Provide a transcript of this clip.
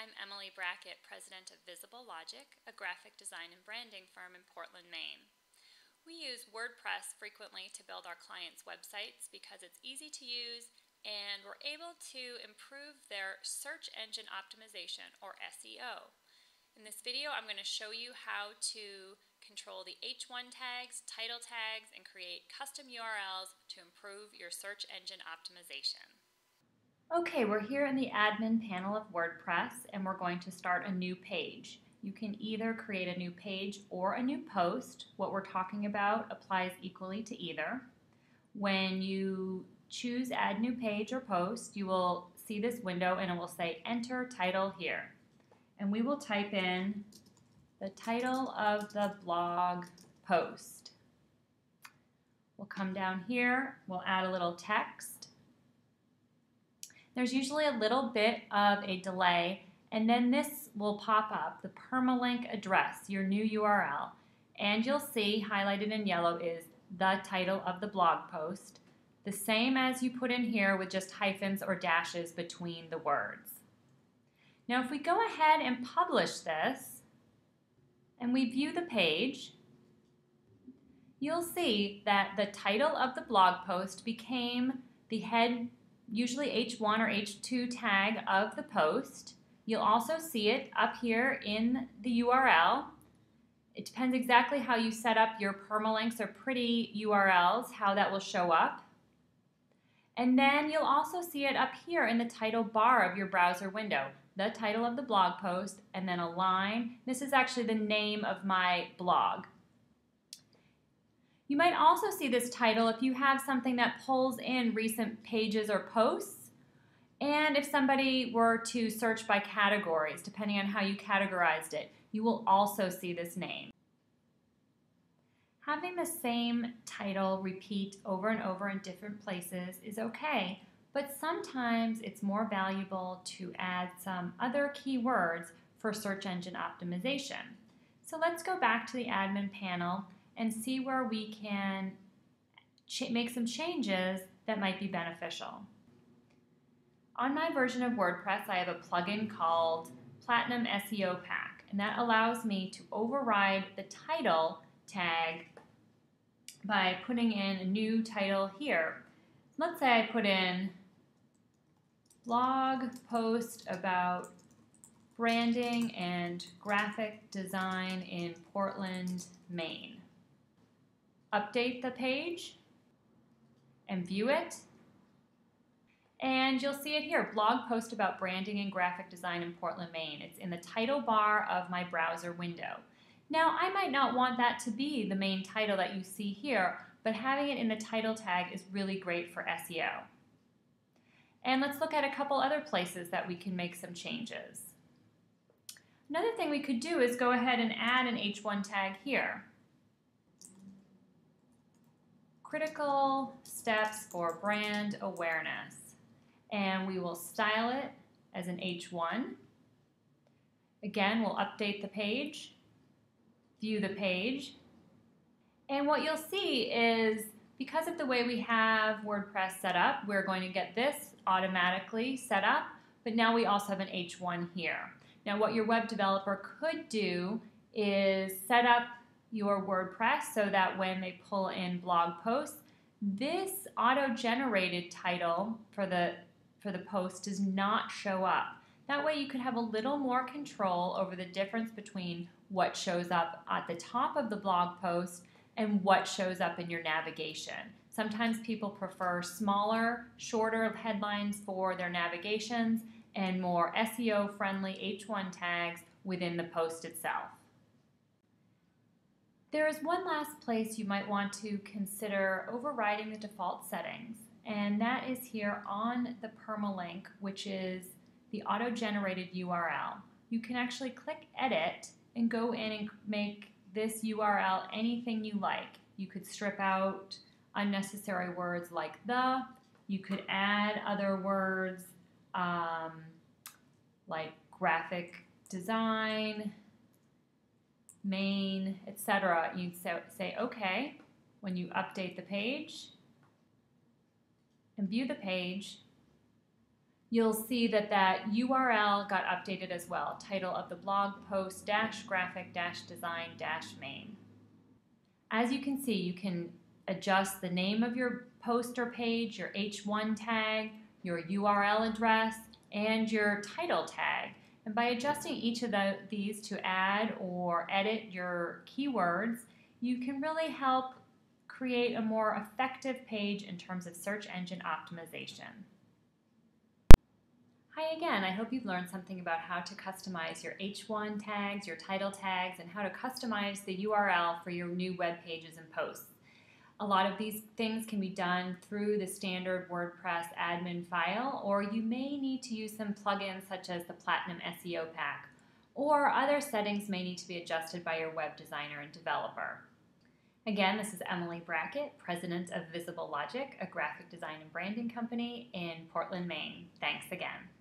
I'm Emily Brackett, president of Visible Logic, a graphic design and branding firm in Portland, Maine. We use WordPress frequently to build our clients' websites because it's easy to use and we're able to improve their search engine optimization or SEO. In this video, I'm going to show you how to control the H1 tags, title tags, and create custom URLs to improve your search engine optimization. Okay, we're here in the admin panel of WordPress and we're going to start a new page. You can either create a new page or a new post. What we're talking about applies equally to either. When you choose add new page or post, you will see this window and it will say enter title here. And we will type in the title of the blog post. We'll come down here, we'll add a little text there's usually a little bit of a delay, and then this will pop up, the permalink address, your new URL. And you'll see highlighted in yellow is the title of the blog post, the same as you put in here with just hyphens or dashes between the words. Now if we go ahead and publish this, and we view the page, you'll see that the title of the blog post became the head usually H1 or H2 tag of the post. You'll also see it up here in the URL. It depends exactly how you set up your permalinks or pretty URLs, how that will show up. And then you'll also see it up here in the title bar of your browser window, the title of the blog post, and then a line. This is actually the name of my blog. You might also see this title if you have something that pulls in recent pages or posts, and if somebody were to search by categories, depending on how you categorized it, you will also see this name. Having the same title repeat over and over in different places is okay, but sometimes it's more valuable to add some other keywords for search engine optimization. So let's go back to the admin panel and see where we can make some changes that might be beneficial. On my version of WordPress, I have a plugin called Platinum SEO Pack, and that allows me to override the title tag by putting in a new title here. Let's say I put in blog post about branding and graphic design in Portland, Maine update the page and view it. And you'll see it here, blog post about branding and graphic design in Portland, Maine. It's in the title bar of my browser window. Now, I might not want that to be the main title that you see here, but having it in the title tag is really great for SEO. And let's look at a couple other places that we can make some changes. Another thing we could do is go ahead and add an H1 tag here critical steps for brand awareness. And we will style it as an H1. Again, we'll update the page, view the page. And what you'll see is because of the way we have WordPress set up, we're going to get this automatically set up, but now we also have an H1 here. Now what your web developer could do is set up your WordPress so that when they pull in blog posts, this auto-generated title for the for the post does not show up. That way you could have a little more control over the difference between what shows up at the top of the blog post and what shows up in your navigation. Sometimes people prefer smaller, shorter headlines for their navigations and more SEO friendly H1 tags within the post itself. There is one last place you might want to consider overriding the default settings, and that is here on the permalink, which is the auto-generated URL. You can actually click edit and go in and make this URL anything you like. You could strip out unnecessary words like the, you could add other words um, like graphic design, Maine, etc. You say OK when you update the page and view the page. you'll see that that URL got updated as well. Title of the blog post dash graphic dash design dash Maine. As you can see, you can adjust the name of your post or page, your H1 tag, your URL address, and your title tag. And by adjusting each of the, these to add or edit your keywords, you can really help create a more effective page in terms of search engine optimization. Hi again, I hope you've learned something about how to customize your H1 tags, your title tags, and how to customize the URL for your new web pages and posts. A lot of these things can be done through the standard WordPress admin file, or you may need to use some plugins such as the Platinum SEO Pack, or other settings may need to be adjusted by your web designer and developer. Again, this is Emily Brackett, president of Visible Logic, a graphic design and branding company in Portland, Maine. Thanks again.